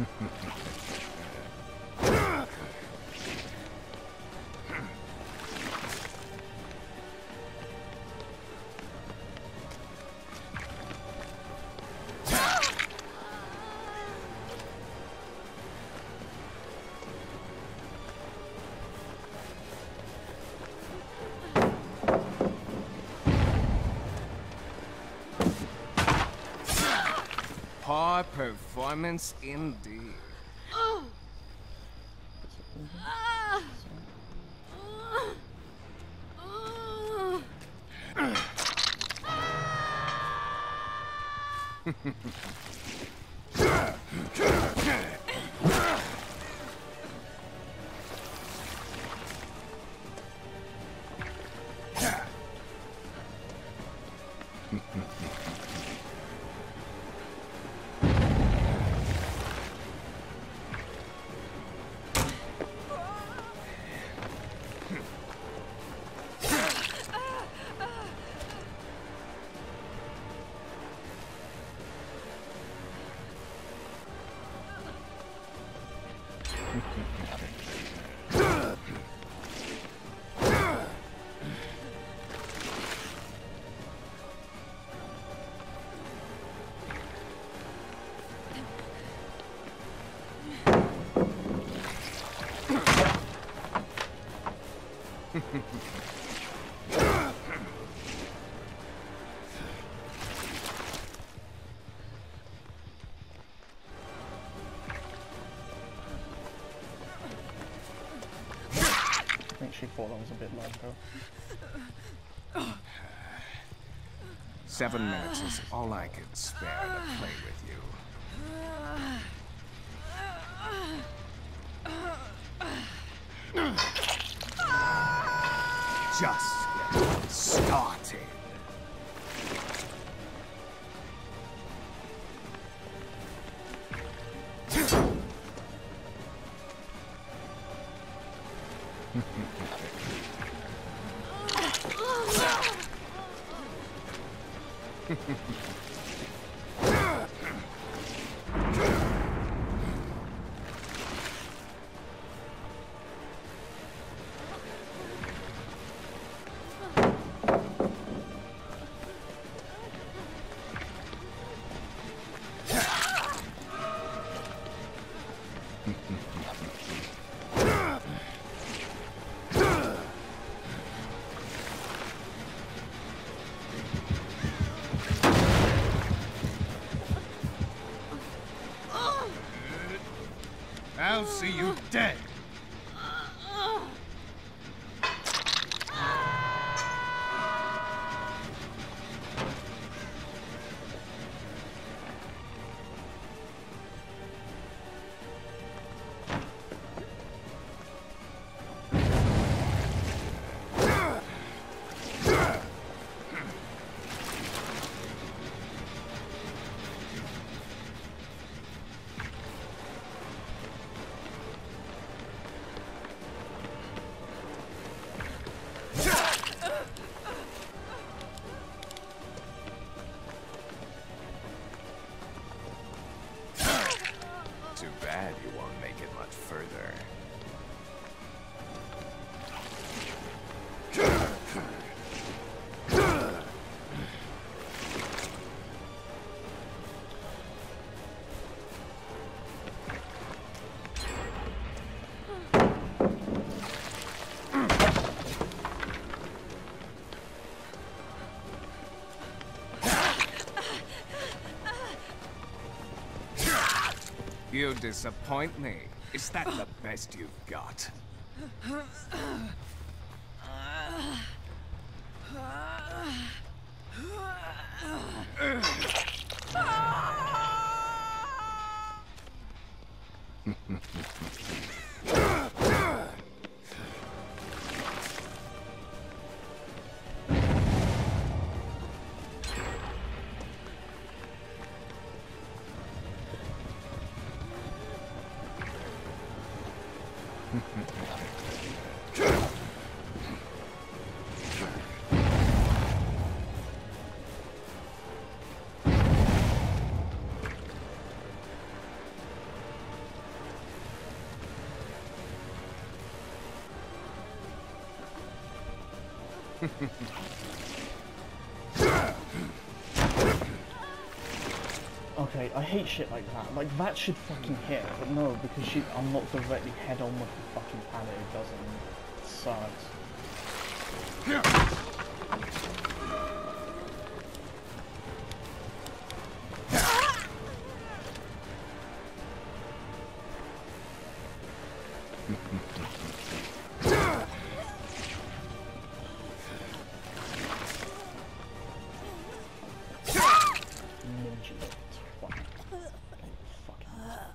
Poor performance indeed. She thought that was a bit low, Seven minutes is all I can spare to play with you. Just getting started. See you dead. You disappoint me. Is that the best you've got? Ugh. Ha, ha, ha. Okay, I hate shit like that. Like, that should fucking hit, but no, because she, I'm not directly head on with the fucking pallet, it doesn't. It sucks. Ninja twat. Fucking ass.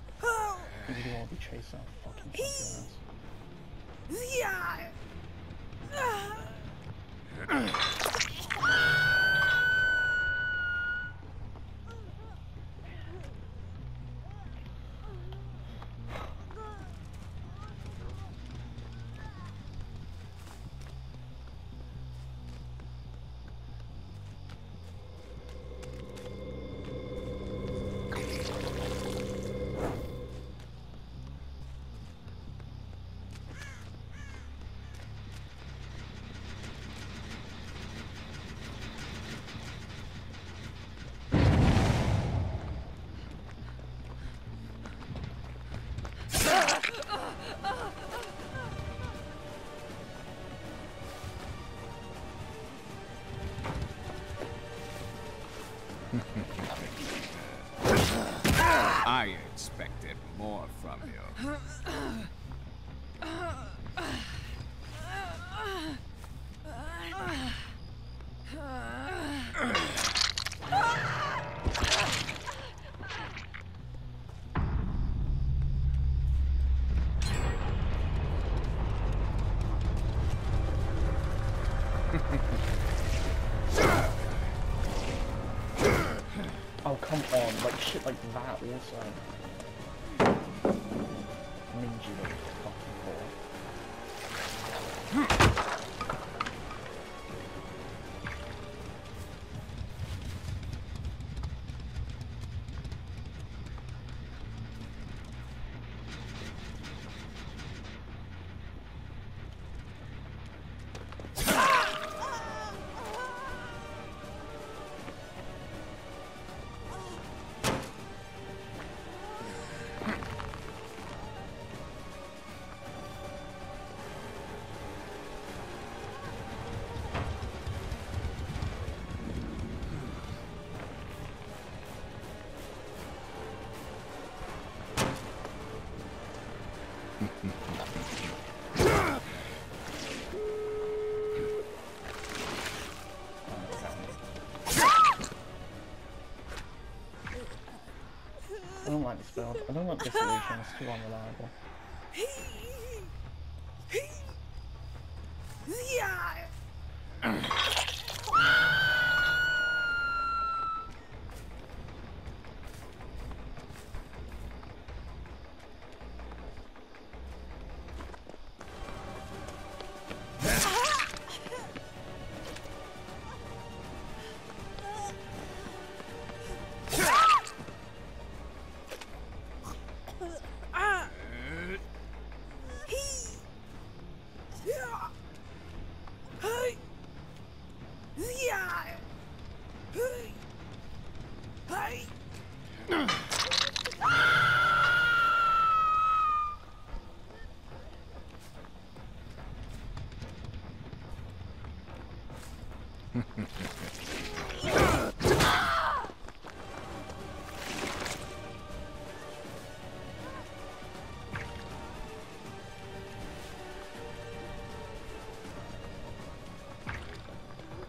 You really wanna be chasing a fucking ass. I Oh, come on, like shit like that also. Ninja, fucking whore. I don't like this build. I don't like this solution, it's too unreliable. I'm tired of wasting my time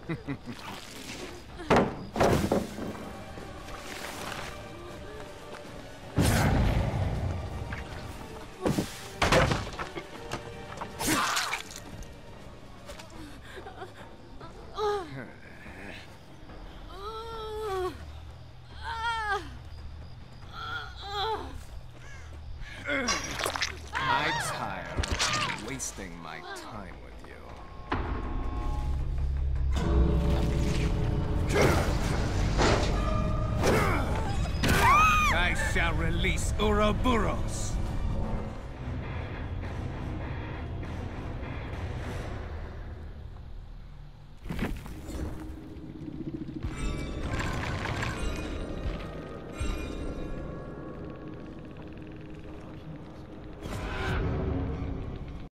with you. I shall release Uroboros.